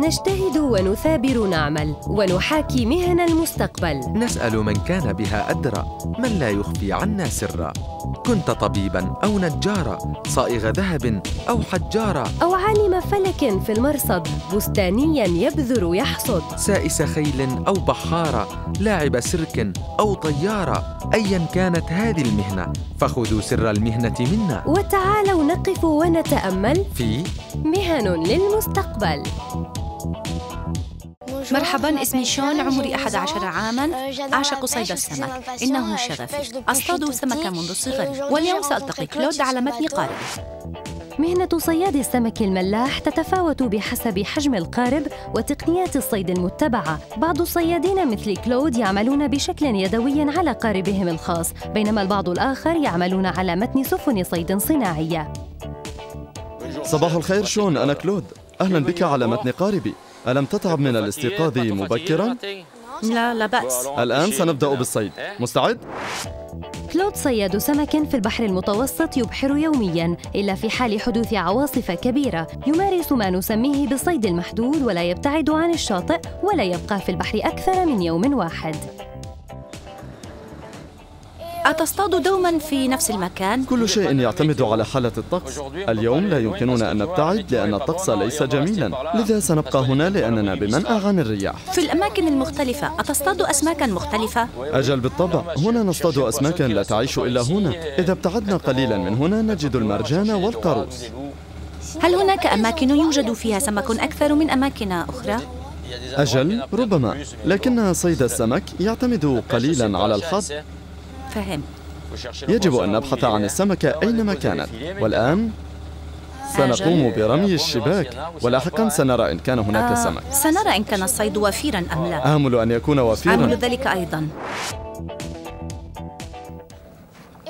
نجتهد ونثابر نعمل ونحاكي مهن المستقبل. نسأل من كان بها أدرى من لا يخفي عنا سرا. كنت طبيبا أو نجارا صائغ ذهب أو حجارا. أو عالم فلك في المرصد بستانيا يبذر يحصد. سائس خيل أو بحارة لاعب سيرك أو طيارة أيا كانت هذه المهنة فخذوا سر المهنة منا. وتعالوا نقف ونتأمل في مهن للمستقبل. مرحبا اسمي شون عمري 11 عاما أعشق صيد السمك. إنه شغفي. أصطاد سمكة منذ صغري واليوم سألتقي كلود على متن قارب. مهنة صياد السمك الملاح تتفاوت بحسب حجم القارب وتقنيات الصيد المتبعة. بعض الصيادين مثل كلود يعملون بشكل يدوي على قاربهم الخاص بينما البعض الآخر يعملون على متن سفن صيد صناعية. صباح الخير شون. أنا كلود. أهلا بك على متن قاربي. ألم تتعب من الاستيقاظ مبكرا؟ لا لا بأس. الآن سنبدأ بالصيد. مستعد؟ كلود صياد سمك في البحر المتوسط يبحر يوميا إلا في حال حدوث عواصف كبيرة. يمارس ما نسميه بالصيد المحدود ولا يبتعد عن الشاطئ ولا يبقى في البحر أكثر من يوم واحد. أتصطاد دوما في نفس المكان؟ كل شيء يعتمد على حالة الطقس. اليوم لا يمكننا أن نبتعد لأن الطقس ليس جميلا. لذا سنبقى هنا لأننا بمنأى عن الرياح. في الأماكن المختلفة أتصطاد أسماكا مختلفة؟ أجل بالطبع هنا نصطاد أسماكا لا تعيش إلا هنا. إذا ابتعدنا قليلا من هنا نجد المرجان والقاروس. هل هناك أماكن يوجد فيها سمك أكثر من أماكن أخرى؟ أجل ربما. لكن صيد السمك يعتمد قليلا على الحظ فهم. يجب أن نبحث عن السمكة أينما كانت. والآن سنقوم برمي الشباك. ولاحقا سنرى إن كان هناك آه سمك. سنرى إن كان الصيد وفيرا أم لا. آمل أن يكون آمل وفيرا ذلك أيضا.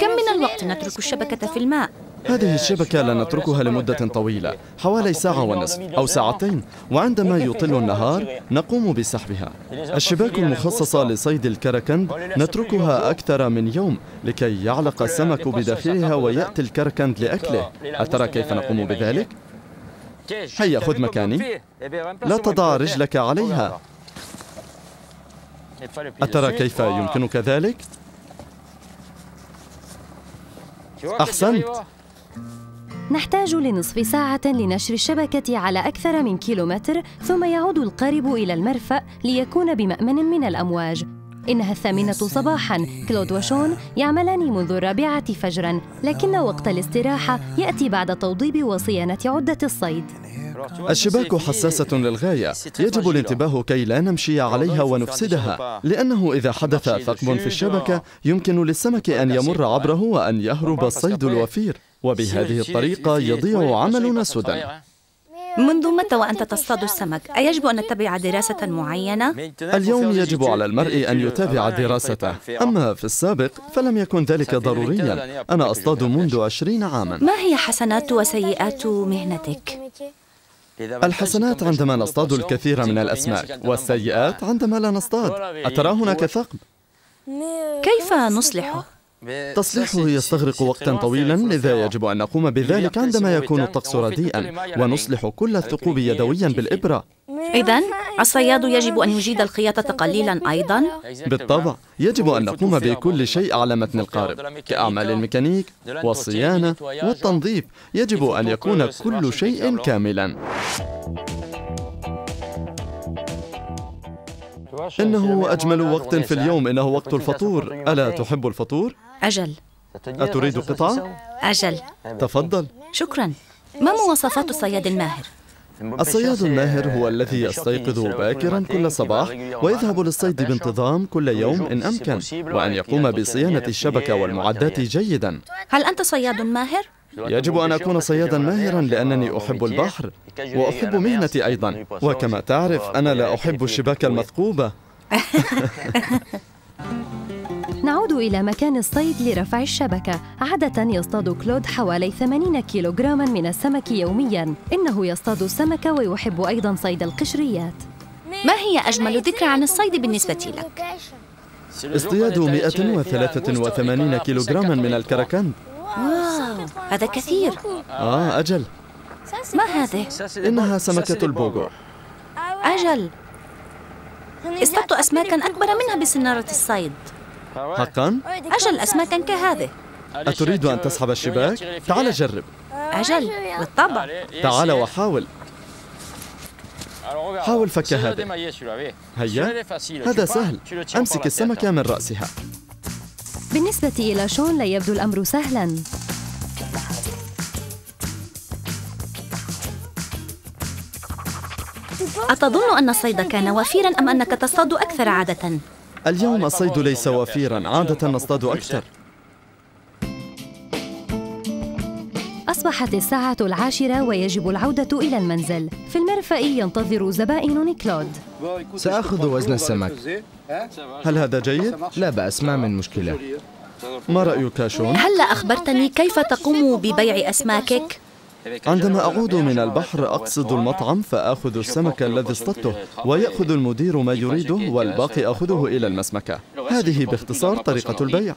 كم من الوقت نترك الشبكة في الماء؟ هذه الشبكة لا نتركها لمدة طويلة حوالي ساعة ونصف أو ساعتين وعندما يطل النهار نقوم بسحبها. الشباك المخصصة لصيد الكركند نتركها أكثر من يوم لكي يعلق السمك بداخلها ويأتي الكركند لأكله. أترى كيف نقوم بذلك؟ هيا خذ مكاني. لا تضع رجلك عليها. أترى كيف يمكنك ذلك؟ أحسنت. نحتاج لنصف ساعة لنشر الشبكة على أكثر من كيلومتر ثم يعود القارب إلى المرفأ ليكون بمأمن من الأمواج. إنها الثامنة صباحاً. كلود وشون يعملان منذ الرابعة فجراً. لكن وقت الاستراحة يأتي بعد توضيب وصيانة عدة الصيد. الشباك حساسة للغاية. يجب الانتباه كي لا نمشي عليها ونفسدها لأنه إذا حدث ثقب في الشبكة يمكن للسمك أن يمر عبره وأن يهرب الصيد الوفير. وبهذه الطريقة يضيع عملنا سدى. منذ متى وأنت تصطاد السمك؟ أيجب أن نتبع دراسة معينة؟ اليوم يجب على المرء أن يتابع دراسته. أما في السابق فلم يكن ذلك ضروريا. أنا أصطاد منذ عشرين عاما. ما هي حسنات وسيئات مهنتك؟ الحسنات عندما نصطاد الكثير من الأسماك والسيئات عندما لا نصطاد. أترى هناك ثقب؟ كيف نصلحه؟ تصليحه يستغرق وقتا طويلا لذا يجب أن نقوم بذلك عندما يكون الطقس رديئا. ونصلح كل الثقوب يدويا بالإبرة. إذا الصياد يجب أن يجيد الخياطة قليلا أيضا. بالطبع يجب أن نقوم بكل شيء على متن القارب كأعمال الميكانيك والصيانة والتنظيف. يجب أن يكون كل شيء كاملا. إنه أجمل وقت في اليوم. إنه وقت الفطور. ألا تحب الفطور؟ أجل. أتريد قطعة؟ أجل. تفضل. شكرا. ما مواصفات الصياد الماهر؟ الصياد الماهر هو الذي يستيقظ باكرا كل صباح ويذهب للصيد بانتظام كل يوم إن أمكن وأن يقوم بصيانة الشبكة والمعدات جيدا. هل أنت صياد ماهر؟ يجب أن أكون صيادا ماهرا لأنني أحب البحر وأحب مهنتي أيضا. وكما تعرف أنا لا أحب الشباك المثقوبة. نعود إلى مكان الصيد لرفع الشبكة. عادة يصطاد كلود حوالي 80 كيلوغراما من السمك يومياً. إنه يصطاد السمك ويحب أيضاً صيد القشريات. ما هي أجمل ذكرى عن الصيد بالنسبة لك؟ اصطياد 183 كيلوغراما من الكركند واو هذا كثير. آه أجل. ما هذه؟ إنها سمكة البوغو. أجل. اصطدت أسماكا أكبر منها بسنارة الصيد. حقا؟ أجل أسماكا كهذه. أتريد أن تسحب الشباك؟ تعال جرب. أجل بالطبع. تعال وحاول. حاول فك هذا. هيا. هذا سهل. أمسك السمكة من رأسها. بالنسبة إلى شون لا يبدو الأمر سهلاً. أتظن أن الصيد كان وفيرا أم أنك تصطاد أكثر عادة؟ اليوم الصيد ليس وفيرا عادة نصطاد أكثر أصبحت الساعة العاشرة ويجب العودة إلى المنزل في المرفأ ينتظر زبائن كلود سأخذ وزن السمك هل هذا جيد؟ لا بأس ما من مشكلة ما رأيك شون؟ هل أخبرتني كيف تقوم ببيع أسماكك؟ عندما أعود من البحر أقصد المطعم فآخذ السمك الذي اصطدته ويأخذ المدير ما يريده والباقي أخذه إلى المسمكة. هذه باختصار طريقة البيع.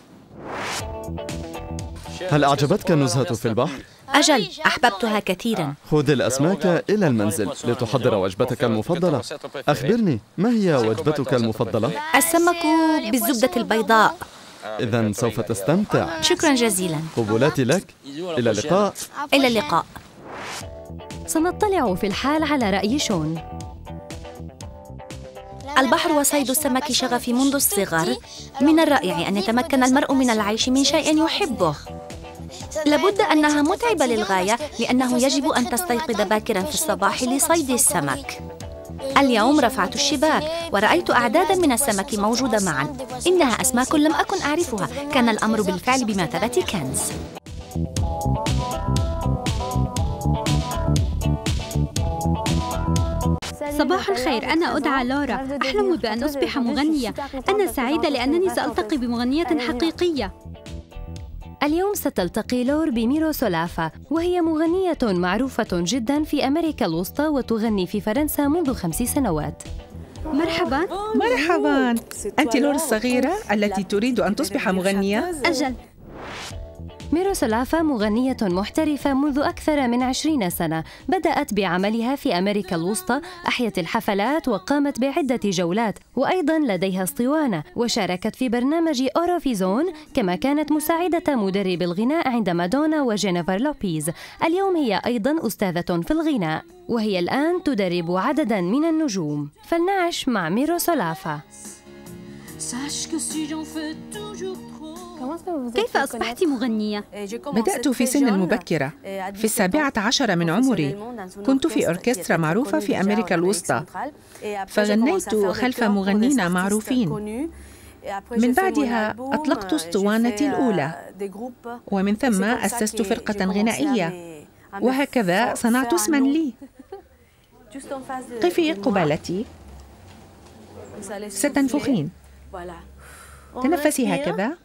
هل أعجبتك النزهة في البحر؟ أجل أحببتها كثيرا. خذ الأسماك إلى المنزل لتحضر وجبتك المفضلة. أخبرني ما هي وجبتك المفضلة؟ السمك بالزبدة البيضاء. إذا سوف تستمتع. شكرا جزيلا. قبولاتي لك. إلى اللقاء. إلى اللقاء. سنطلع في الحال على رأي شون. البحر وصيد السمك شغفي منذ الصغر. من الرائع أن يتمكن المرء من العيش من شيء يحبه. لابد أنها متعبة للغاية لأنه يجب أن تستيقظ باكرا في الصباح لصيد السمك. اليوم رفعت الشباك ورأيت أعدادا من السمك موجودة معا. إنها أسماك لم أكن أعرفها. كان الأمر بالفعل بمثابة كنز. صباح الخير أنا أدعى لورا. أحلم بأن أصبح مغنية. أنا سعيدة لأنني سألتقي بمغنية حقيقية. اليوم ستلتقي لور بميروسلافا وهي مغنية معروفة جدا في أمريكا الوسطى وتغني في فرنسا منذ خمس سنوات. مرحبا. مرحبا. أنت لور الصغيرة التي تريد أن تصبح مغنية؟ أجل. ميروسلافا مغنية محترفة منذ أكثر من عشرين سنة. بدأت بعملها في أمريكا الوسطى أحيت الحفلات وقامت بعدة جولات وأيضا لديها اسطوانة. وشاركت في برنامج أوروفيزون كما كانت مساعدة مدرب الغناء عند مادونا وجينيفر لوبيز. اليوم هي أيضا أستاذة في الغناء وهي الآن تدرب عددا من النجوم. فلنعش مع ميروسلافا كيف أصبحت مغنية؟ بدأت في سن مبكرة. في السابعة عشر من عمري كنت في أوركسترا معروفة في أمريكا الوسطى. فغنيت خلف مغنين معروفين. من بعدها أطلقت أسطوانتي الأولى. ومن ثم أسست فرقة غنائية. وهكذا صنعت اسما لي. قفي قبالتي. ستنفخين. تنفسي هكذا.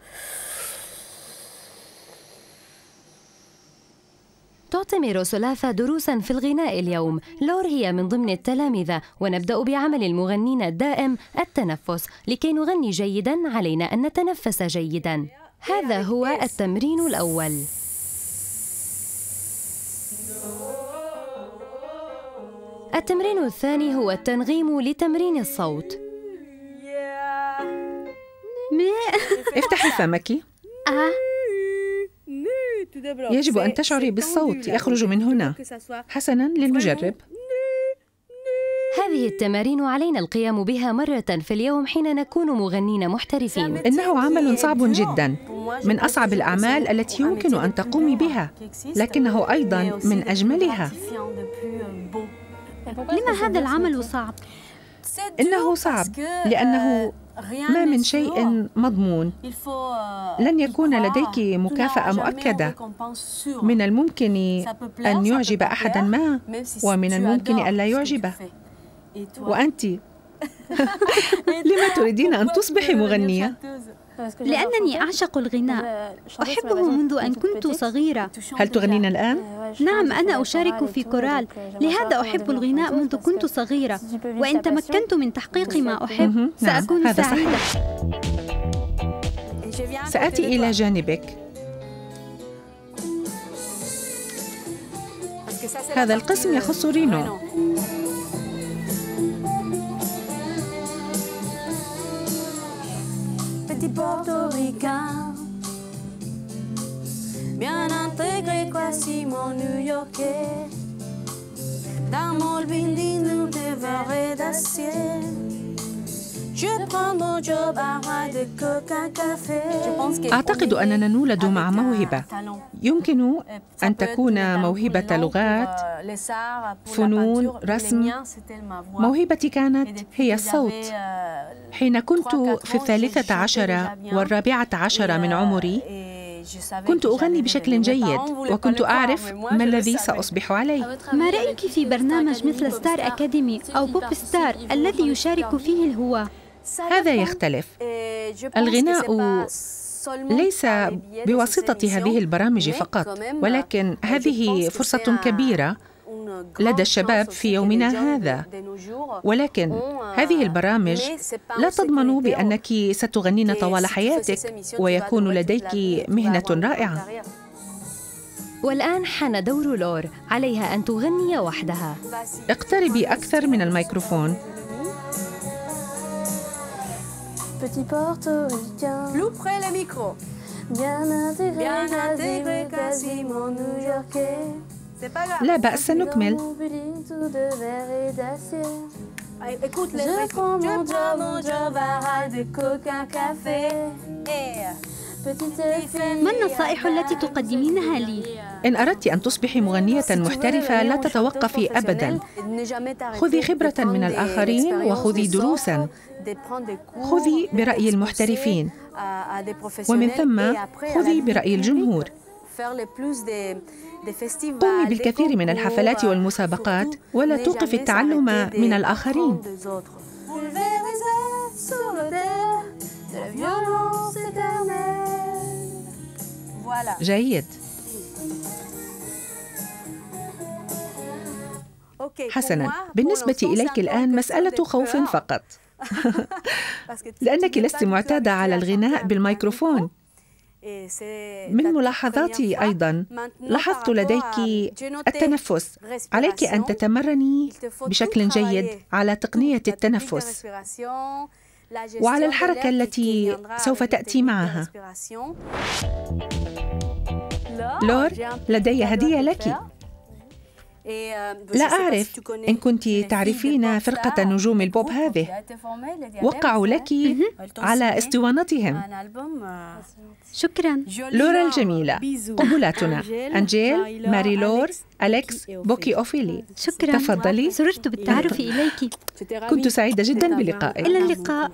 تعطي ميروسولافا دروسا في الغناء اليوم. لور هي من ضمن التلامذة ونبدأ بعمل المغنين الدائم التنفس. لكي نغني جيدا علينا أن نتنفس جيدا. هذا هو التمرين الأول. التمرين الثاني هو التنغيم لتمرين الصوت. افتحي فمك آه. يجب أن تشعري بالصوت. يخرج من هنا. حسنا للمجرب. هذه التمارين علينا القيام بها مرة في اليوم حين نكون مغنين محترفين. إنه عمل صعب جدا. من أصعب الأعمال التي يمكن أن تقومي بها. لكنه أيضا من أجملها. لما هذا العمل صعب؟ إنه صعب لأنه ما من شيء مضمون. لن يكون لديك مكافأة مؤكدة. من الممكن أن يعجب أحدا ما ومن الممكن أن لا يعجبه وأنت؟ لما تريدين أن تصبحي مغنية؟ لأنني أعشق الغناء. أحبه منذ أن كنت صغيرة. هل تغنين الآن؟ نعم أنا أشارك في كورال. لهذا أحب الغناء منذ كنت صغيرة. وإن تمكنت من تحقيق ما أحب. نعم، سأكون هذا سعيدة. سآتي إلى جانبك. هذا القسم يخص رينو. Portoricain. Bien intégré, quasi mon new-yorkais. Dans mon building, nous devons d'acier. أعتقد أننا نولد مع موهبة. يمكن أن تكون موهبة لغات فنون رسم. موهبتي كانت هي الصوت. حين كنت في الثالثة عشرة والرابعة عشرة من عمري كنت أغني بشكل جيد وكنت أعرف ما الذي سأصبح عليه. ما رأيك في برنامج مثل ستار أكاديمي أو بوب ستار الذي يشارك فيه الهواة؟ هذا يختلف. الغناء ليس بواسطة هذه البرامج فقط ولكن هذه فرصة كبيرة لدى الشباب في يومنا هذا. ولكن هذه البرامج لا تضمن بأنك ستغنين طوال حياتك ويكون لديك مهنة رائعة. والآن حان دور لور عليها أن تغني وحدها. اقتربي أكثر من الميكروفون. petit portoricain. Louperait le micro. Bien intégré, Bien intégré quasiment new-yorkais. C'est pas grave. Là-bas, ça nous kmel. Écoute, les Je prends mon job, mon job, arrête de coca café. Et... ما النصائح التي تقدمينها لي؟ إن أردت أن تصبحي مغنية محترفة لا توقفي أبدا. خذي خبرة من الآخرين وخذي دروسا. خذي برأي المحترفين. ومن ثم خذي برأي الجمهور. قومي بالكثير من الحفلات والمسابقات ولا توقفي التعلم من الآخرين. جيد. حسنا بالنسبة إليك الآن مسألة خوف فقط. لأنك لست معتادة على الغناء بالميكروفون. من ملاحظاتي أيضا لاحظت لديك التنفس. عليك أن تتمرني بشكل جيد على تقنية التنفس. وعلى الحركة التي سوف تأتي معها. لور لدي هدية لك. لا أعرف إن كنت تعرفين فرقة نجوم البوب هذه. وقعوا لك على اسطوانتهم شكرا. لورا الجميلة قبلاتنا أنجيل ماري لور أليكس بوكي أوفيلي. شكرا. تفضلي. سررت بالتعرف إليك. كنت سعيدة جدا بلقائك. إلى اللقاء.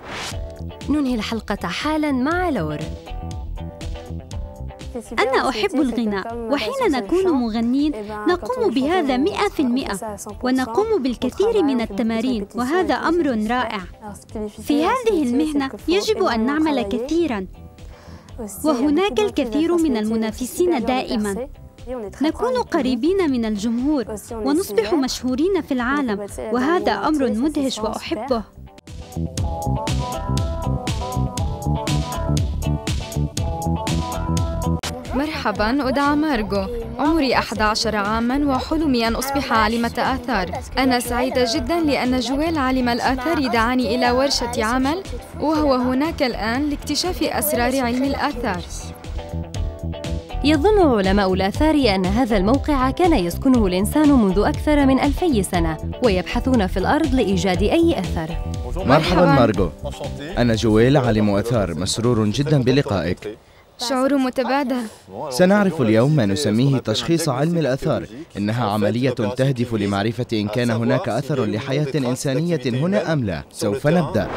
ننهي الحلقة حالا مع لور. أنا أحب الغناء. وحين نكون مغنين نقوم بهذا مئة في المئة. ونقوم بالكثير من التمارين. وهذا أمر رائع. في هذه المهنة يجب أن نعمل كثيرا. وهناك الكثير من المنافسين دائما. نكون قريبين من الجمهور. ونصبح مشهورين في العالم. وهذا أمر مدهش وأحبه. مرحبا أدعى مارغو. عمري 11 عاما وحلمي أن أصبح عالمة آثار. أنا سعيدة جدا لأن جويل عالم الآثار دعاني إلى ورشة عمل وهو هناك الآن لاكتشاف أسرار علم الآثار. يظن علماء الآثار أن هذا الموقع كان يسكنه الإنسان منذ أكثر من ألفي سنة ويبحثون في الأرض لإيجاد أي أثر مرحبا. مارغو. أنا جويل عالم آثار. مسرور جدا بلقائك. شعور متبادل. سنعرف اليوم ما نسميه تشخيص علم الآثار. إنها عملية تهدف لمعرفة إن كان هناك أثر لحياة إنسانية هنا أم لا. سوف نبدأ.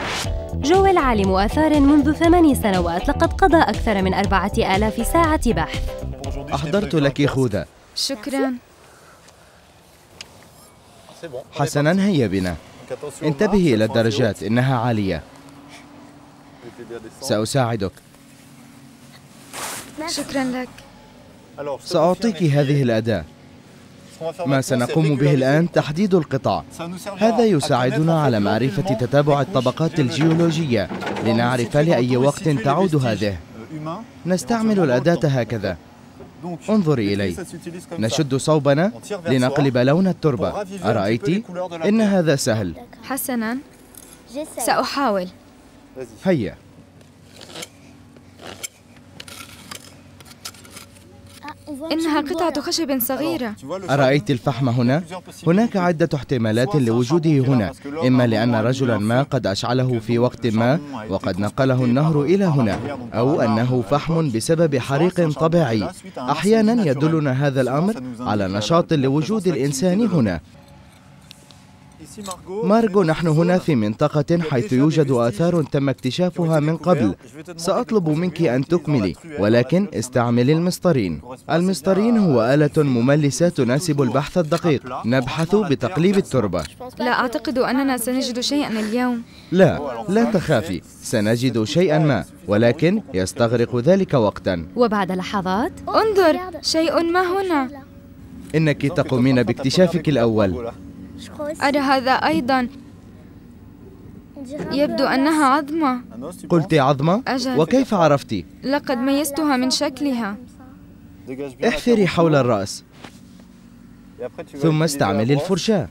جويل عالم آثار منذ ثمان سنوات. لقد قضى أكثر من أربعة آلاف ساعة بحث. أحضرت لك خوذة. شكرا. حسنا هيا بنا. انتبهي إلى الدرجات. إنها عالية. سأساعدك. شكرا لك. سأعطيك هذه الأداة. ما سنقوم به الآن تحديد القطاع. هذا يساعدنا على معرفة تتابع الطبقات الجيولوجية. لنعرف لأي وقت تعود هذه. نستعمل الأداة هكذا. انظري إلي. نشد صوبنا لنقلب لون التربة. أرأيت؟ إن هذا سهل. حسنا. سأحاول. هيا. إنها قطعة خشب صغيرة. أرأيت الفحم هنا؟ هناك عدة احتمالات لوجوده هنا. إما لأن رجلا ما قد أشعله في وقت ما وقد نقله النهر إلى هنا أو أنه فحم بسبب حريق طبيعي. أحيانا يدلنا هذا الأمر على نشاط لوجود الإنسان هنا. مارغو نحن هنا في منطقة حيث يوجد آثار تم اكتشافها من قبل. سأطلب منك أن تكملي. ولكن استعملي المسطرين. المسطرين هو آلة مملسة تناسب البحث الدقيق. نبحث بتقليب التربة. لا أعتقد أننا سنجد شيئا اليوم. لا لا تخافي. سنجد شيئا ما. ولكن يستغرق ذلك وقتا. وبعد لحظات انظر شيء ما هنا. إنك تقومين باكتشافك الأول. أرى هذا أيضا يبدو أنها عظمة. قلت عظمة؟ أجل. وكيف عرفتي لقد ميزتها من شكلها. احفري حول الرأس. ثم استعملي الفرشاة.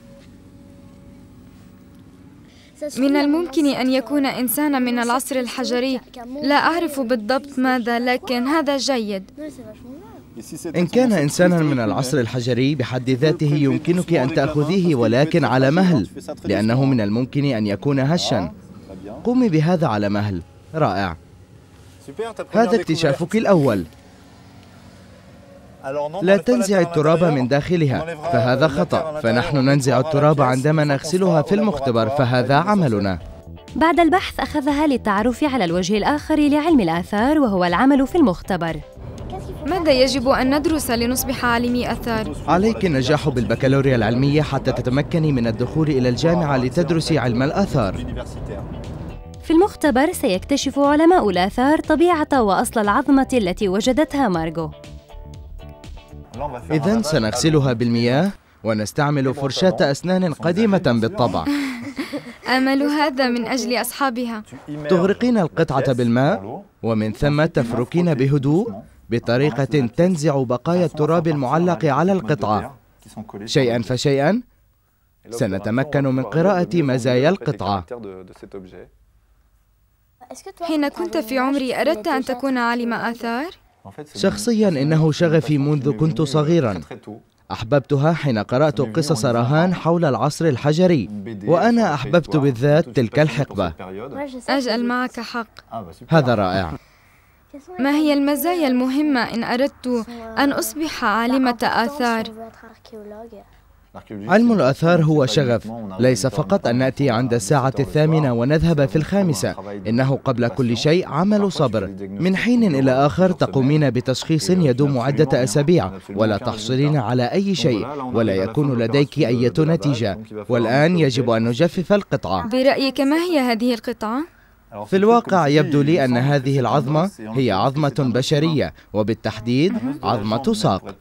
من الممكن أن يكون إنسانا من العصر الحجري. لا أعرف بالضبط ماذا لكن هذا جيد. إن كان إنسانا من العصر الحجري بحد ذاته يمكنك أن تأخذيه ولكن على مهل لأنه من الممكن أن يكون هشا. قومي بهذا على مهل. رائع. هذا اكتشافك الأول. لا تنزع التراب من داخلها فهذا خطأ. فنحن ننزع التراب عندما نغسلها في المختبر فهذا عملنا. بعد البحث أخذها للتعرف على الوجه الآخر لعلم الآثار وهو العمل في المختبر. ماذا يجب أن ندرس لنصبح عالمي آثار؟ عليك النجاح بالبكالوريا العلمية حتى تتمكني من الدخول إلى الجامعة لتدرسي علم الآثار. في المختبر سيكتشف علماء الآثار طبيعة وأصل العظمة التي وجدتها مارغو. إذا سنغسلها بالمياه ونستعمل فرشاة أسنان قديمة بالطبع. آمل هذا من أجل أصحابها. تغرقين القطعة بالماء ومن ثم تفركين بهدوء بطريقة تنزع بقايا التراب المعلق على القطعة. شيئا فشيئا سنتمكن من قراءة مزايا القطعة. حين كنت في عمري أردت أن تكون عالم آثار؟ شخصيا إنه شغفي منذ كنت صغيرا. أحببتها حين قرأت قصص رهان حول العصر الحجري وأنا أحببت بالذات تلك الحقبة. أجل معك حق. هذا رائع. ما هي المزايا المهمة إن أردت أن أصبح عالمة آثار؟ علم الآثار هو شغف. ليس فقط أن نأتي عند الساعة الثامنة ونذهب في الخامسة. إنه قبل كل شيء عمل صبر. من حين إلى آخر تقومين بتشخيص يدوم عدة أسابيع ولا تحصلين على أي شيء ولا يكون لديك أي نتيجة. والآن يجب أن نجفف القطعة. برأيك ما هي هذه القطعة؟ في الواقع يبدو لي أن هذه العظمة هي عظمة بشرية وبالتحديد عظمة ساق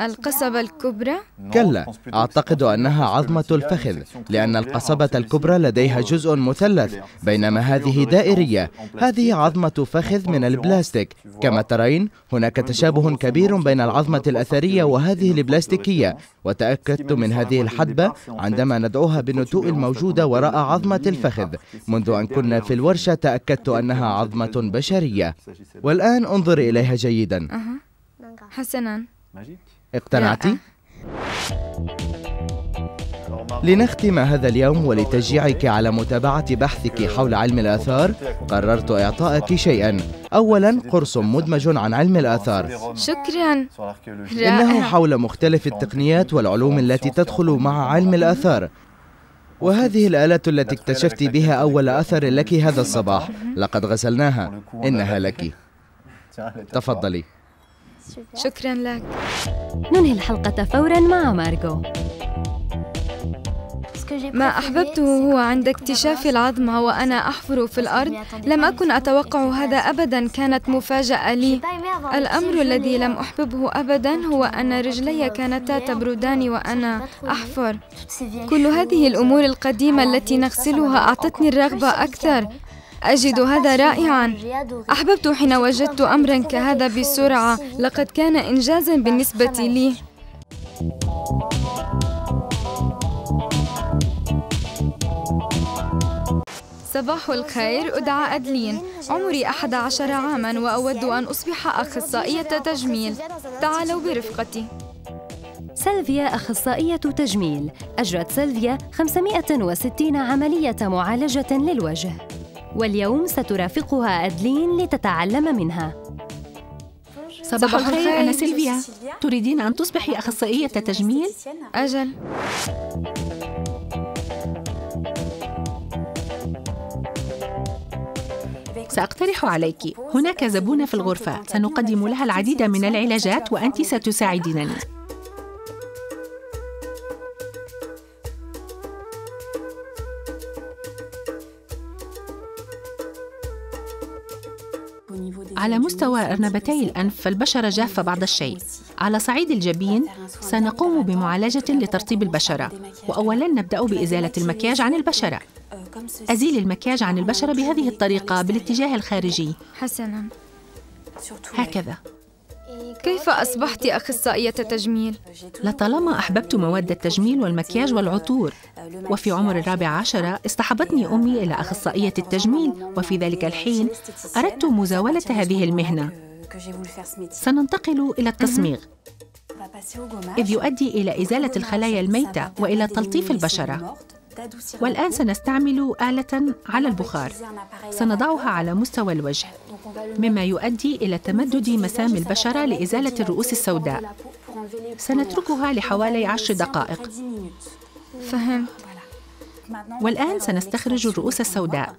القصبة الكبرى؟ كلا أعتقد أنها عظمة الفخذ لأن القصبة الكبرى لديها جزء مثلث بينما هذه دائرية. هذه عظمة فخذ من البلاستيك. كما ترين هناك تشابه كبير بين العظمة الأثرية وهذه البلاستيكية وتأكدت من هذه الحدبة عندما ندعوها بالنتوء الموجودة وراء عظمة الفخذ. منذ أن كنا في الورشة تأكدت أنها عظمة بشرية. والآن انظر إليها جيدا. حسنا. اقتنعت؟ لنختم هذا اليوم ولتشجيعك على متابعة بحثك حول علم الآثار قررت إعطائك شيئا. أولا قرص مدمج عن علم الآثار. شكرا. إنه حول مختلف التقنيات والعلوم التي تدخل مع علم الآثار. وهذه الآلة التي اكتشفت بها أول أثر لك هذا الصباح. لقد غسلناها. إنها لك. تفضلي. شكرا لك. ننهي الحلقة فورا مع مارغو. ما أحببته هو عند اكتشاف العظمة وأنا أحفر في الأرض. لم أكن أتوقع هذا أبدا. كانت مفاجأة لي. الأمر الذي لم أحببه أبدا هو أن رجلي كانتا تبردان وأنا أحفر. كل هذه الأمور القديمة التي نغسلها أعطتني الرغبة أكثر. أجد هذا رائعا. أحببت حين وجدت أمرا كهذا بسرعة. لقد كان إنجازا بالنسبة لي. صباح الخير أدعى أدلين. عمري أحد عشر عاما وأود أن أصبح أخصائية تجميل. تعالوا برفقتي. سلفيا أخصائية تجميل. أجرت سلفيا 560 عملية معالجة للوجه. واليوم سترافقها أدلين لتتعلم منها. صباح الخير أنا سيلفيا. تريدين أن تصبحي أخصائية تجميل؟ أجل. سأقترح عليك. هناك زبونة في الغرفة. سنقدم لها العديد من العلاجات وأنت ستساعدينني. على مستوى أرنبتي الأنف فالبشرة جافة بعض الشيء. على صعيد الجبين سنقوم بمعالجة لترطيب البشرة. وأولا نبدأ بإزالة المكياج عن البشرة. أزيل المكياج عن البشرة بهذه الطريقة بالاتجاه الخارجي. حسنا. هكذا. كيف أصبحت أخصائية تجميل؟ لطالما أحببت مواد التجميل والمكياج والعطور. وفي عمر الرابع عشرة اصطحبتني أمي إلى أخصائية التجميل وفي ذلك الحين أردت مزاولة هذه المهنة. سننتقل إلى التصميغ. إذ يؤدي إلى إزالة الخلايا الميتة وإلى تلطيف البشرة. والآن سنستعمل آلة على البخار. سنضعها على مستوى الوجه مما يؤدي إلى تمدد مسام البشرة لإزالة الرؤوس السوداء. سنتركها لحوالي عشر دقائق. فهم. والآن سنستخرج الرؤوس السوداء.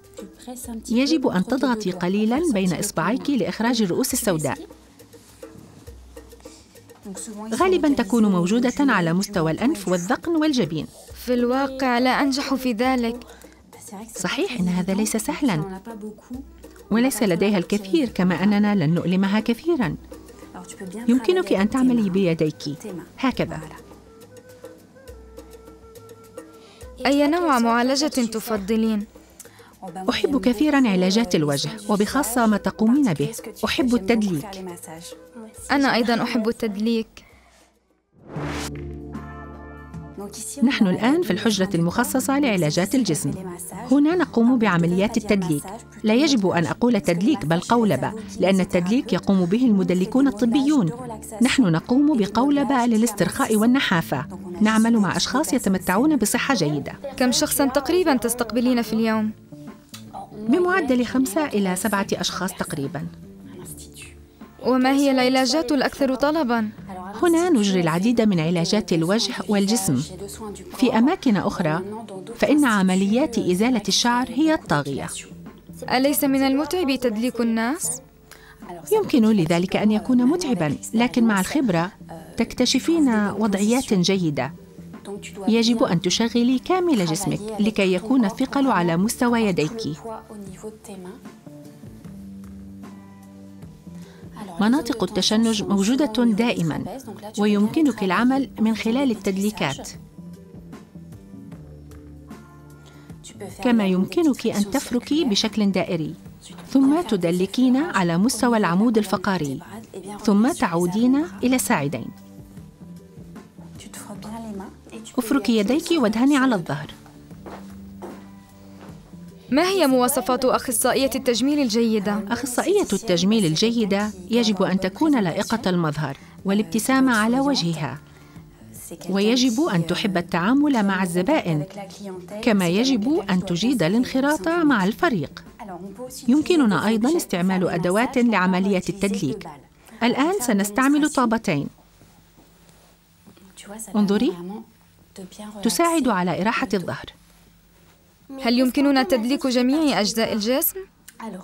يجب أن تضغطي قليلا بين إصبعيك لإخراج الرؤوس السوداء. غالبا تكون موجودة على مستوى الأنف والذقن والجبين. في الواقع لا أنجح في ذلك. صحيح إن هذا ليس سهلا. وليس لديها الكثير كما أننا لن نؤلمها كثيرا. يمكنك أن تعملي بيديك. هكذا. أي نوع معالجة تفضلين؟ أحب كثيرا علاجات الوجه وبخاصة ما تقومين به. أحب التدليك. أنا أيضا أحب التدليك. نحن الآن في الحجرة المخصصة لعلاجات الجسم. هنا نقوم بعمليات التدليك. لا يجب أن أقول تدليك بل قولبة لأن التدليك يقوم به المدلكون الطبيون. نحن نقوم بقولبة للاسترخاء والنحافة. نعمل مع أشخاص يتمتعون بصحة جيدة. كم شخصا تقريبا تستقبلين في اليوم؟ بمعدل خمسة إلى سبعة أشخاص تقريبا. وما هي العلاجات الأكثر طلبا؟ هنا نجري العديد من علاجات الوجه والجسم. في أماكن أخرى فإن عمليات إزالة الشعر هي الطاغية. أليس من المتعب تدليك الناس؟ يمكن لذلك أن يكون متعبا لكن مع الخبرة تكتشفين وضعيات جيدة. يجب أن تشغلي كامل جسمك لكي يكون الثقل على مستوى يديك. مناطق التشنج موجودة دائما ويمكنك العمل من خلال التدليكات. كما يمكنك أن تفركي بشكل دائري. ثم تدلكين على مستوى العمود الفقري. ثم تعودين إلى الساعدين افركي يديك وادهني على الظهر. ما هي مواصفات أخصائية التجميل الجيدة؟ أخصائية التجميل الجيدة يجب أن تكون لائقة المظهر والابتسامة على وجهها ويجب أن تحب التعامل مع الزبائن كما يجب أن تجيد الانخراط مع الفريق. يمكننا أيضا استعمال أدوات لعملية التدليك. الآن سنستعمل طابتين. انظري. تساعد على إراحة الظهر. هل يمكننا تدليك جميع أجزاء الجسم؟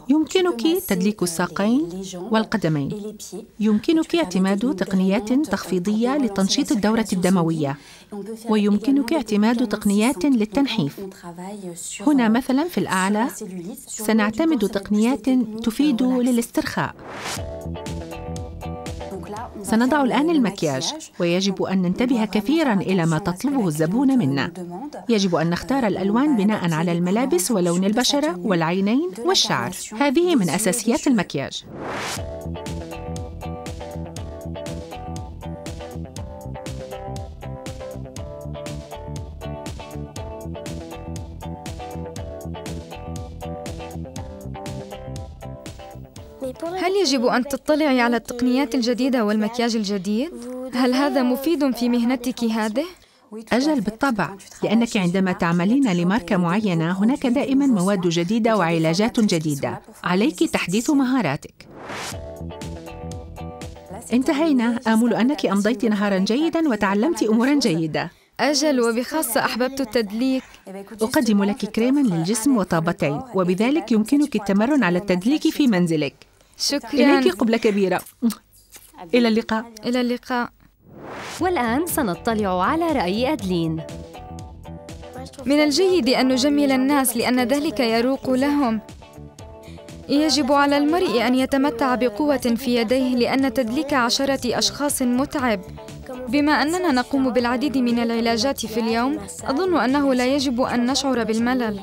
يمكنك تدليك الساقين والقدمين. يمكنك اعتماد تقنيات تخفيضية لتنشيط الدورة الدموية. ويمكنك اعتماد تقنيات للتنحيف. هنا مثلا في الأعلى سنعتمد تقنيات تفيد للاسترخاء. سنضع الآن المكياج ويجب أن ننتبه كثيرا إلى ما تطلبه الزبون منا. يجب أن نختار الألوان بناء على الملابس ولون البشرة والعينين والشعر. هذه من أساسيات المكياج. هل يجب أن تطلعي على التقنيات الجديدة والمكياج الجديد؟ هل هذا مفيد في مهنتك هذه؟ أجل بالطبع لأنك عندما تعملين لماركة معينة هناك دائما مواد جديدة وعلاجات جديدة. عليك تحديث مهاراتك. انتهينا. آمل أنك أمضيت نهارا جيدا وتعلمت أمورا جيدة. أجل وبخاصة أحببت التدليك. أقدم لك كريما للجسم وطابتين وبذلك يمكنك التمرن على التدليك في منزلك. شكرا. إليك قبلة كبيرة. إلى اللقاء. إلى اللقاء. والآن سنطلع على رأي أدلين. من الجيد أن نجمل الناس لأن ذلك يروق لهم. يجب على المرء أن يتمتع بقوة في يديه لأن تدليك عشرة أشخاص متعب. بما أننا نقوم بالعديد من العلاجات في اليوم أظن أنه لا يجب أن نشعر بالملل.